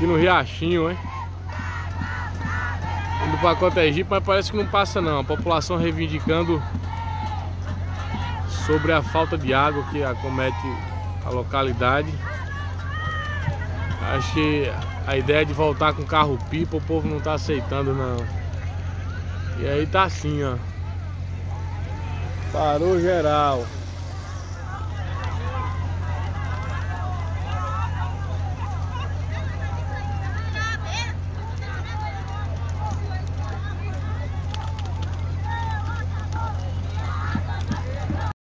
Aqui no Riachinho, hein? Indo pra Cotegipe, mas parece que não passa não. A população reivindicando sobre a falta de água que acomete a localidade. Acho que a ideia é de voltar com carro pipa o povo não tá aceitando não. E aí tá assim, ó. Parou geral.